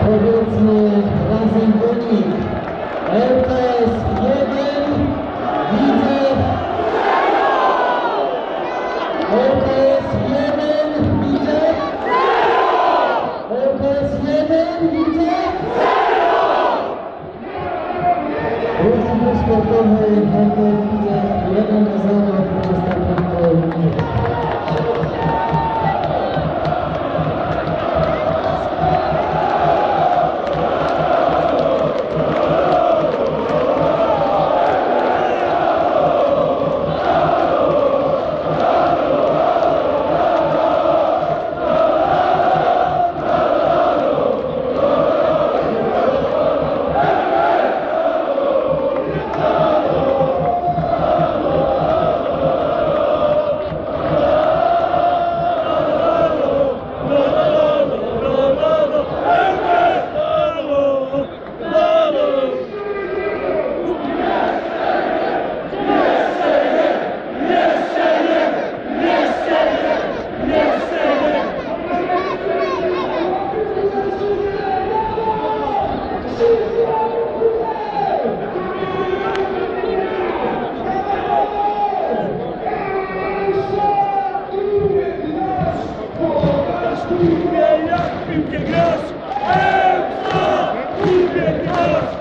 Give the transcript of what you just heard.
powiedzmy razem wynik. LKS 1, Widzew LKS 1, Widzew LKS 1, Widzew Ruch sportowy LKS Widzew 1 do 0 Υπότιτλοι AUTHORWAVE